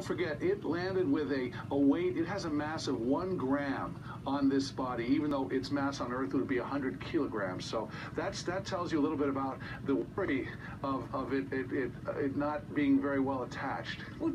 Don't forget, it landed with a, a weight, it has a mass of one gram on this body, even though its mass on Earth would be 100 kilograms. So that's that tells you a little bit about the worry of, of it, it, it, it not being very well attached. Well,